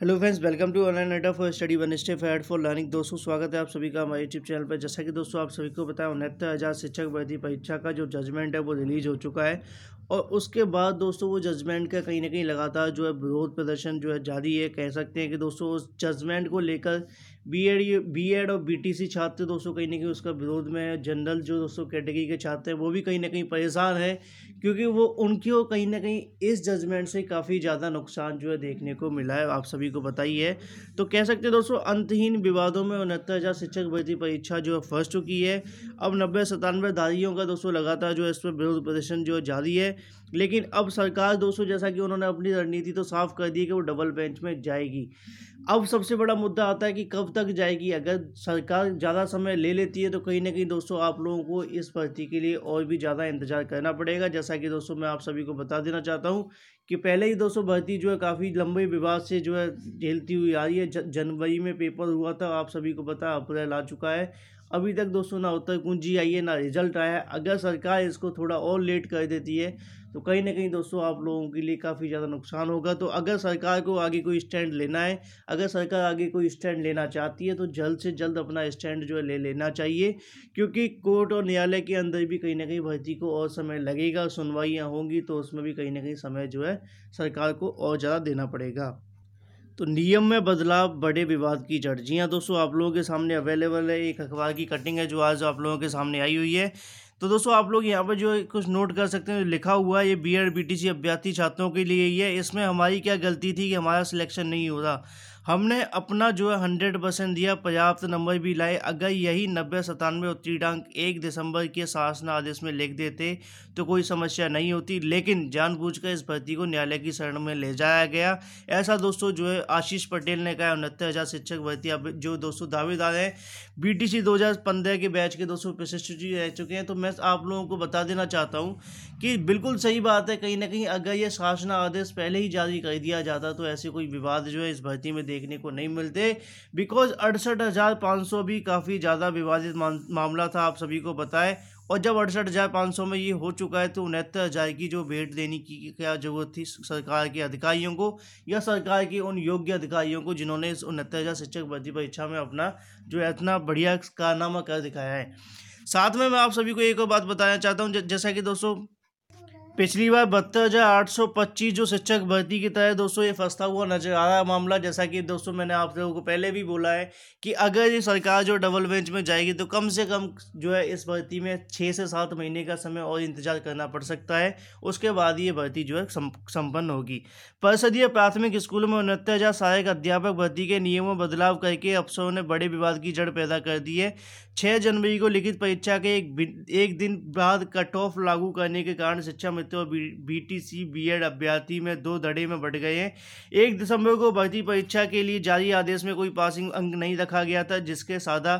Hello friends welcome to online Adda for study one stay fad for learning दोस्तों, स्वागत है आप सभी का हमारे यूट्यूब चैनल पर। जैसा कि दोस्तों, आप सभी को बताया उनहत्तर हज़ार शिक्षक भर्ती परीक्षा का जो जजमेंट है, वो रिलीज़ हो चुका है। और उसके बाद दोस्तों वो जजमेंट का कहीं ना कहीं लगातार जो है विरोध प्रदर्शन जो है जारी है, कह सकते हैं कि दोस्तों उस जजमेंट को लेकर बी एड बी एड और बी टी सी छात्र दोस्तों कहीं ना कहीं उसका विरोध में है। जनरल जो दोस्तों कैटेगरी के छात्र हैं, वो भी कहीं ना कहीं परेशान है क्योंकि वो उनकी कहीं ना कहीं इस जजमेंट से काफ़ी ज़्यादा नुकसान जो है देखने को मिला है। आप सभी को बताइए तो कह सकते हैं दोस्तों अंतहीन विवादों में उनहत्तर हज़ार शिक्षक भर्ती परीक्षा जो है फ़र्स्ट चुकी है। अब नब्बे सतानवे दारियों का दोस्तों लगातार जो है इस पर विरोध प्रदर्शन जो है जारी है। लेकिन अब सरकार दोस्तों, जैसा कि उन्होंने अपनी रणनीति तो साफ़ कर दी है कि वो डबल बेंच में जाएगी। अब सबसे बड़ा मुद्दा आता है कि कब तक जाएगी। अगर सरकार ज़्यादा समय ले लेती है तो कहीं ना कहीं दोस्तों, आप लोगों को इस भर्ती के लिए और भी ज़्यादा इंतज़ार करना पड़ेगा। जैसा कि दोस्तों, मैं आप सभी को बता देना चाहता हूँ कि पहले ही दोस्तों, भर्ती जो है, काफ़ी लंबे विवाद से जो है, झेलती हुई आ रही है। जनवरी में पेपर हुआ था, आप सभी को पता, अप्रैल आ चुका है। अभी तक दोस्तों ना उत्तर कुंजी आई है, ना रिज़ल्ट आया है। अगर सरकार इसको थोड़ा और लेट कर देती है तो कहीं ना कहीं दोस्तों आप लोगों के लिए काफ़ी ज़्यादा नुकसान होगा। तो अगर सरकार को आगे कोई स्टैंड लेना है, अगर सरकार आगे कोई स्टैंड लेना चाहती है तो जल्द से जल्द अपना स्टैंड जो है ले लेना चाहिए। क्योंकि कोर्ट और न्यायालय के अंदर भी कहीं ना कहीं भर्ती को और समय लगेगा, सुनवाइयाँ होंगी तो उसमें भी कहीं ना कहीं समय जो है सरकार को और ज़्यादा देना पड़ेगा। तो नियम में बदलाव बड़े विवाद की जड़। जी हाँ दोस्तों, आप लोगों के सामने अवेलेबल है, एक अखबार की कटिंग है जो आज आप लोगों के सामने आई हुई है। तो दोस्तों, आप लोग यहाँ पर जो कुछ नोट कर सकते हैं लिखा हुआ है, ये B Ed B T C अभ्यर्थी छात्रों के लिए ही है। इसमें हमारी क्या गलती थी कि हमारा सिलेक्शन नहीं हो रहा। हमने अपना जो है हंड्रेड परसेंट दिया, पर्याप्त नंबर भी लाए। अगर यही नब्बे सतानवे उत्तीर्णांक एक दिसंबर के शासन आदेश में लिख देते तो कोई समस्या नहीं होती। लेकिन जानबूझकर इस भर्ती को न्यायालय की शरण में ले जाया गया। ऐसा दोस्तों जो है आशीष पटेल ने कहा, उनहत्तर हज़ार शिक्षक भर्ती अब जो दोस्तों दावेदार हैं। बी टी सी के बैच के दोस्तों प्रशिक्षु जी रह चुके हैं। तो मैं आप लोगों को बता देना चाहता हूँ कि बिल्कुल सही बात है, कहीं ना कहीं अगर ये शासन आदेश पहले ही जारी कर दिया जाता तो ऐसे कोई विवाद जो है इस भर्ती में देखने को नहीं मिलते। बिकॉज़ अड़सठ हज़ार पाँच सौ भी काफ़ी ज़्यादा विवादित मामला था, आप सभी को बताएँ और जब अड़सठ हज़ार पाँच सौ में ये हो चुका है तो उनहत्तर हज़ार की जो भेंट देने की क्या ज़रूरत थी सरकार के अधिकारियों को, या सरकार के उन योग्य अधिकारियों को, जिन्होंने इस उनहत्तर हज़ार शिक्षक भर्ती परीक्षा में अपना जो है, इतना बढ़िया कारनामा कर दिखाया है। साथ में मैं आप सभी को एक और बात बताना चाहता हूँ जैसा कि दोस्तों पिछली बार बहत्तर हज़ार आठ सौ पच्चीस जो शिक्षक भर्ती की तरह दोस्तों ये फंसता हुआ नज़र आ रहा है मामला। जैसा कि दोस्तों मैंने आप लोगों को पहले भी बोला है कि अगर ये सरकार जो डबल बेंच में जाएगी तो कम से कम जो है इस भर्ती में छः से सात महीने का समय और इंतज़ार करना पड़ सकता है। उसके बाद ये भर्ती जो है संपन्न होगी। परिषदीय प्राथमिक स्कूलों में उनहत्तर हज़ार सहायक अध्यापक भर्ती के नियमों में बदलाव करके अफसरों ने बड़े विवाद की जड़ पैदा कर दी है। छः जनवरी को लिखित परीक्षा के एक एक दिन बाद कट ऑफ़ लागू करने के कारण शिक्षा मित्रों B T C B Ed अभ्यर्थी में दो धड़े में बढ़ गए हैं। एक दिसंबर को भर्ती परीक्षा के लिए जारी आदेश में कोई पासिंग अंक नहीं रखा गया था, जिसके सादा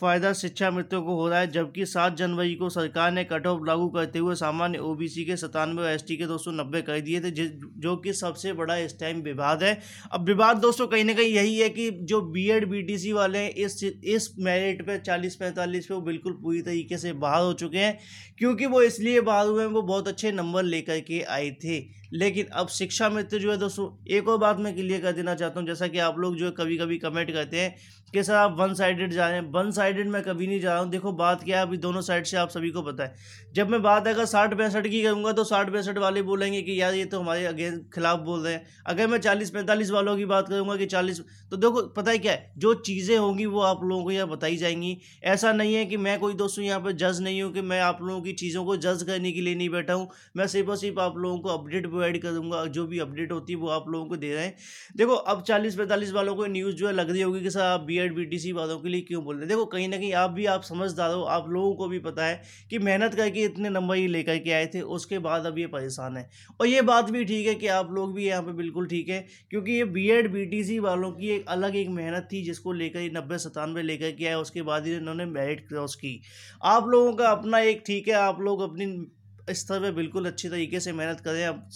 फ़ायदा शिक्षा मित्रों को हो रहा है, जबकि सात जनवरी को सरकार ने कट ऑफ़ लागू करते हुए सामान्य ओबीसी के सतानवे और एसटी के दो सौ नब्बे कर दिए थे जो कि सबसे बड़ा इस टाइम विवाद है। अब विवाद दोस्तों कहीं ना कहीं यही है कि जो B Ed B T C वाले हैं, इस इस मेरिट पे चालीस पैंतालीस पे वो बिल्कुल पूरी तरीके से बाहर हो चुके हैं, क्योंकि वो इसलिए बाहर हुए हैं, वो बहुत अच्छे नंबर लेकर के आए थे। लेकिन अब शिक्षा मित्र जो है दोस्तों, एक और बात मैं क्लियर कर देना चाहता हूँ। जैसा कि आप लोग जो है कभी कभी कमेंट करते हैं कि सर आप वन साइडेड जा रहे हैं। वन साइडेड मैं कभी नहीं जा रहा हूँ। देखो, बात क्या है, अभी दोनों साइड से आप सभी को पता है। जब मैं बात अगर साठ पैंसठ की करूँगा तो साठ पैंसठ वाले बोलेंगे कि यार ये तो हमारे अगेंस्ट खिलाफ बोल रहे हैं। अगर मैं चालीस पैंतालीस वालों की बात करूँगा कि चालीस तो देखो, पता है क्या है? जो चीज़ें होंगी वो आप लोगों को यहाँ बताई जाएँगी। ऐसा नहीं है कि मैं कोई दोस्तों यहाँ पर जज नहीं हूँ कि मैं आप लोगों की चीज़ों को जज करने के लिए नहीं बैठा हूँ। मैं सिर्फ़ और सिर्फ़ आप लोगों को अपडेट प्रोवाइड करूँगा जो भी अपडेट होती है वो आप लोगों को दे रहे हैं। देखो, अब चालीस पैंतालीस वालों को न्यूज़ जो है लग रही होगी कि सर आप बी एड बी वालों के लिए क्यों बोल रहे हैं? देखो, कहीं ना कहीं आप भी, आप समझदार हो, आप लोगों को भी पता है कि मेहनत करके इतने नंबर ही लेकर के आए थे, उसके बाद अब ये परेशान है। और ये बात भी ठीक है कि आप लोग भी यहाँ पे बिल्कुल ठीक है, क्योंकि ये बी एड वालों की एक अलग एक मेहनत थी, जिसको लेकर नब्बे, सतानवे लेकर के आए, उसके बाद ही इन्होंने मेरिट क्रॉस की। आप लोगों का अपना एक ठीक है, आप लोग अपनी स्तर पर बिल्कुल अच्छी तरीके से मेहनत करें। अब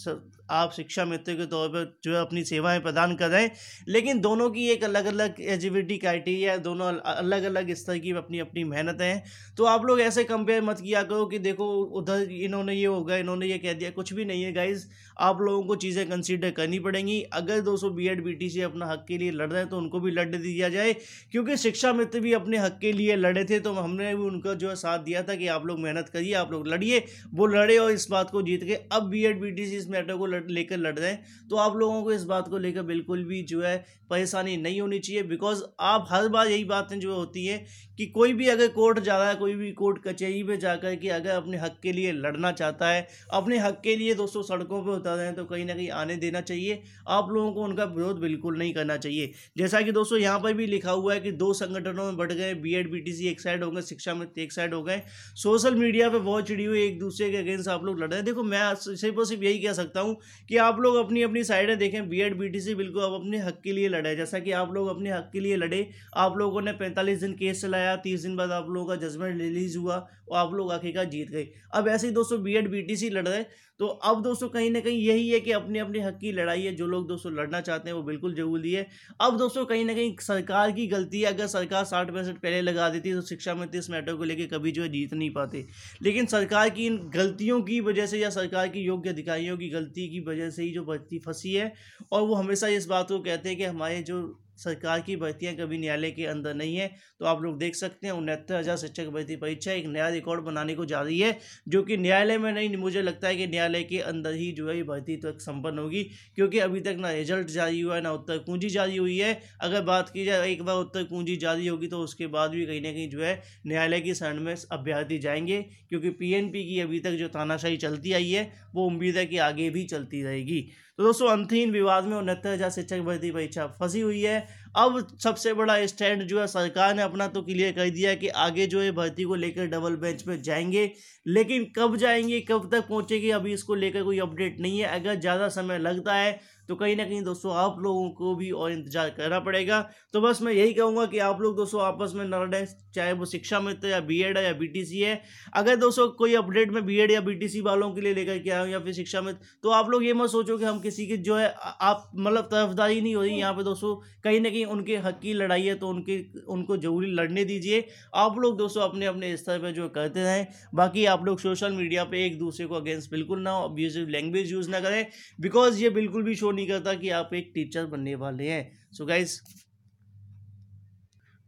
आप शिक्षा मित्र के तौर पर जो है अपनी सेवाएँ प्रदान कर रहे हैं। लेकिन दोनों की एक अलग अलग एजिबिलिटी क्राइटेरिया दोनों अलग अलग स्तर की अपनी अपनी मेहनत हैं। तो आप लोग ऐसे कंपेयर मत किया करो कि देखो उधर इन्होंने ये होगा, इन्होंने ये कह दिया, कुछ भी नहीं है गाइज़ आप लोगों को चीज़ें कंसिडर करनी पड़ेंगी। अगर बी एड बी सी अपना हक के लिए लड़ रहे हैं तो उनको भी लड़ने दिया जाए। क्योंकि शिक्षा मित्र भी अपने हक के लिए लड़े थे तो हमने भी उनका जो है साथ दिया था कि आप लोग मेहनत करिए, आप लोग लड़िए। वो लड़े और इस बात को जीत के अब बी एड सी इस मैटर को लेकर लड़ रहे हैं। तो आप लोगों को इस बात को लेकर बिल्कुल भी जो है परेशानी नहीं होनी चाहिए। बिकॉज़ आप हर बार यही बातें जो होती हैं कि कोई भी अगर कोर्ट जा रहा है, कोई भी कोर्ट कचहरी में जाकर के अगर अपने हक के लिए लड़ना चाहता है, अपने हक के लिए दोस्तों सड़कों पर उतर रहे हैं तो कहीं ना कहीं आने देना चाहिए। आप लोगों को उनका विरोध बिल्कुल नहीं करना चाहिए। जैसा कि दोस्तों यहाँ पर भी लिखा हुआ है कि दो संगठनों में बढ़ गए बी एड एक साइड हो गए, शिक्षा में एक साइड हो गए। सोशल मीडिया पर बहुत चिड़ी हुई एक दूसरे के अगेंस्ट आप लोग लड़ रहे हैं। देखो मैं सिर्फ़ और सिर्फ़ यही कह सकता हूँ कि आप लोग अपनी अपनी साइडें देखें बी एड बिल्कुल अब अपने हक के लिए लड़े जैसा कि आप लोग अपने हक के लिए लड़े, आप लोगों ने पैंतालीस दिन केस चलाया, तीस दिन बाद आप लोगों का जजमेंट रिलीज़ हुआ और आप लोग आखिरकार जीत गए। अब ऐसे ही दोस्तों बी एड लड़ रहे तो अब दोस्तों कहीं ना कहीं यही है कि अपने अपने हक की लड़ाई है, जो लोग दोस्तों लड़ना चाहते हैं वो बिल्कुल ज़रूरी है। अब दोस्तों कहीं ना कहीं सरकार की गलती है, अगर सरकार साठ पैंसठ पहले लगा देती तो शिक्षा मंत्री इस मैटर को लेकर कभी जो है जीत नहीं पाते। लेकिन सरकार की इन गलतियों की वजह से या सरकार की योग्य अधिकारियों की गलती की वजह से ही जो भर्ती फंसी है और वो हमेशा इस बात को कहते हैं कि हमारे जो सरकार की भर्तियाँ कभी न्यायालय के अंदर नहीं है तो आप लोग देख सकते हैं उनहत्तर हज़ार शिक्षक भर्ती परीक्षा एक नया रिकॉर्ड बनाने को जा रही है, जो कि न्यायालय में नहीं, मुझे लगता है कि न्यायालय के अंदर ही जो है ये भर्ती तक संपन्न होगी, क्योंकि अभी तक ना रिज़ल्ट जारी हुआ है, ना उत्तर कुंजी जारी हुई है। अगर बात की जाए, एक बार उत्तर कुंजी जारी होगी तो उसके बाद भी कहीं ना कहीं जो है न्यायालय की शरण में अभ्यर्थी जाएँगे, क्योंकि पीएनपी की अभी तक जो तानाशाही चलती आई है, वो उम्मीद है कि आगे भी चलती रहेगी। तो दोस्तों अंतिम विवाद में उनहत्तर हज़ार शिक्षक भर्ती परीक्षा फंसी हुई है। अब सबसे बड़ा स्टैंड जो है सरकार ने अपना तो क्लियर कर दिया कि आगे जो है भर्ती को लेकर डबल बेंच में जाएँगे। लेकिन कब जाएँगे कब तक पहुंचेगी अभी इसको लेकर कोई अपडेट नहीं है। अगर ज़्यादा समय लगता है तो कहीं ना कहीं दोस्तों आप लोगों को भी और इंतज़ार करना पड़ेगा। तो बस मैं यही कहूँगा कि आप लोग दोस्तों आपस में न लड़ें चाहे वो शिक्षा मित्र या बी है या बीटीसी है अगर दोस्तों कोई अपडेट में बी या बीटीसी वालों के लिए लेकर के आऊँ या फिर शिक्षा मित्र तो आप लोग ये मत सोचो कि हम किसी की जो है आप मतलब तरफदारी नहीं हो रही। यहाँ पे दोस्तों कहीं ना कहीं उनके हक की लड़ाई है तो उनके, उनको ज़रूरी लड़ने दीजिए। आप लोग दोस्तों अपने अपने स्तर पर जो करते रहें। बाकी आप लोग सोशल मीडिया पर एक दूसरे को अगेंस्ट बिल्कुल ना अब्यूजिव लैंग्वेज यूज़ ना करें बिकॉज़ ये बिल्कुल भी शो नहीं करता कि आप एक टीचर बनने वाले हैं। सो so गाइज़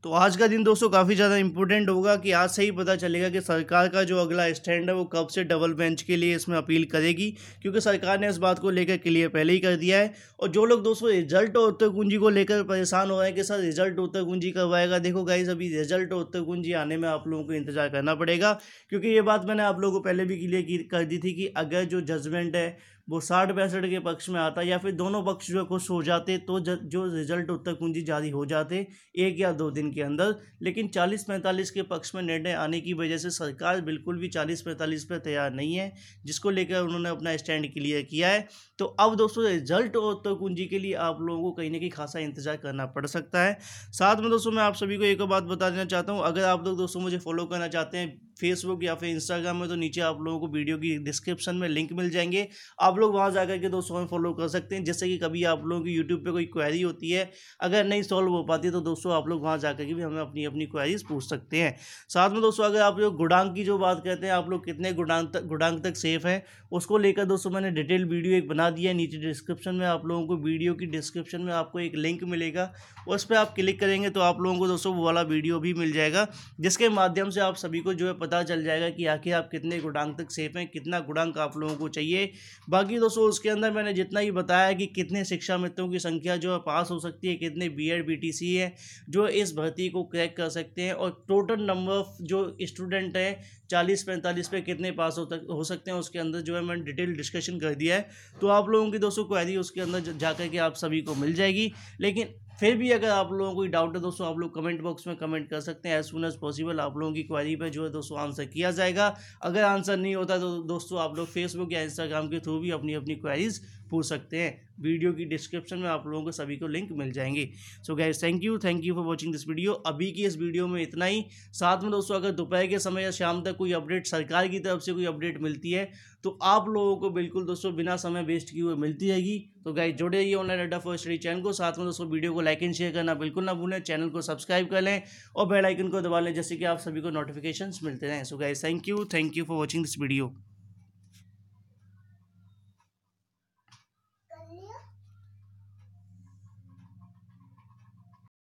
तो आज का दिन दोस्तों काफ़ी ज़्यादा इंपॉर्टेंट होगा कि आज से ही पता चलेगा कि सरकार का जो अगला स्टैंड है वो कब से डबल बेंच के लिए इसमें अपील करेगी, क्योंकि सरकार ने इस बात को लेकर क्लियर पहले ही कर दिया है। और जो लोग दोस्तों रिज़ल्ट और उत्तर कुंजी को लेकर परेशान हो रहे हैं कि सर रिज़ल्ट उत्तर कुंजी करवाएगा, देखो गाइज़ अभी रिज़ल्ट और उत्तर कुंजी आने में आप लोगों को इंतज़ार करना पड़ेगा, क्योंकि ये बात मैंने आप लोगों को पहले भी क्लियर कर दी थी कि अगर जो जजमेंट है वो साठ पैंसठ के पक्ष में आता या फिर दोनों पक्ष जो खुश हो जाते तो जो रिज़ल्ट उत्तर कुंजी जारी हो जाते एक या दो दिन के अंदर। लेकिन चालीस पैंतालीस के पक्ष में निर्णय आने की वजह से सरकार बिल्कुल भी चालीस पैंतालीस पर तैयार नहीं है, जिसको लेकर उन्होंने अपना स्टैंड क्लियर किया है। तो अब दोस्तों रिज़ल्ट और उत्तर कुंजी के लिए आप लोगों को कहीं ना कहीं खासा इंतज़ार करना पड़ सकता है। साथ में दोस्तों, मैं आप सभी को एक बात बता देना चाहता हूँ। अगर आप लोग दोस्तों मुझे फॉलो करना चाहते हैं फेसबुक या फिर इंस्टाग्राम में तो नीचे आप लोगों को वीडियो की डिस्क्रिप्शन में लिंक मिल जाएँगे। आप लोग वहाँ जा के दोस्तों हमें फॉलो कर सकते हैं। जैसे कि कभी आप लोगों की यूट्यूब पर कोई क्वेरी होती है, अगर नहीं सॉल्व हो पाती तो दोस्तों आप लोग वहाँ जा के भी हमें अपनी अपनी क्वेरीज पूछ सकते हैं। साथ में दोस्तों, अगर आप लोग गुडांग की जो बात कहते हैं, आप लोग कितने गुडांग तक गुडांग तक सेफ़ हैं, उसको लेकर दोस्तों मैंने डिटेल वीडियो एक बना दिया है। नीचे डिस्क्रिप्शन में आप लोगों को वीडियो की डिस्क्रिप्शन में आपको एक लिंक मिलेगा। उस पर आप क्लिक करेंगे तो आप लोगों को दोस्तों वो वाला वीडियो भी मिल जाएगा, जिसके माध्यम से आप सभी को जो है पता चल जाएगा कि आखिर आप कितने गुडांक तक सेफ़ हैं, कितना गुडांक आप लोगों को चाहिए। बाकी दोस्तों, उसके अंदर मैंने जितना ही बताया कि कितने शिक्षा मित्रों की संख्या जो है पास हो सकती है, कितने B Ed B T C है, जो इस भर्ती को क्रैक कर सकते हैं और टोटल नंबर जो स्टूडेंट हैं, चालीस पैंतालीस पे कितने पास हो तक, हो सकते हैं, उसके अंदर जो है मैंने डिटेल डिस्कशन कर दिया है। तो आप लोगों की दोस्तों क्वारी उसके अंदर जाकर के आप सभी को मिल जाएगी। लेकिन फिर भी अगर आप लोगों को कोई डाउट है, दोस्तों, आप लोग कमेंट बॉक्स में कमेंट कर सकते हैं। एज सुन एज पॉसिबल आप लोगों की क्वारी पर जो है, दोस्तों आंसर किया जाएगा। अगर आंसर नहीं होता तो दोस्तों, आप लोग फेसबुक या इंस्टाग्राम के थ्रू भी अपनी अपनी क्वारीज पूछ सकते हैं। वीडियो की डिस्क्रिप्शन में आप लोगों को सभी को लिंक मिल जाएँगे। So guys thank you thank you for watching this video अभी की इस वीडियो में इतना ही। साथ में दोस्तों, अगर दोपहर के समय या शाम तक कोई अपडेट सरकार की तरफ़ से कोई अपडेट मिलती है तो आप लोगों को बिल्कुल दोस्तों बिना समय वेस्ट किए हुए मिलती रहेगी। तो गाइज़ जुड़े रहिए online Adda for study channel को। साथ में दोस्तों, वीडियो को लाइक एंड शेयर करना बिल्कुल ना भूलें। चैनल को सब्सक्राइब कर लें और बेल आइकन को दबा लें, जैसे कि आप सभी को नोटिफिकेशन मिलते रहें। So guys thank you thank you for watching this video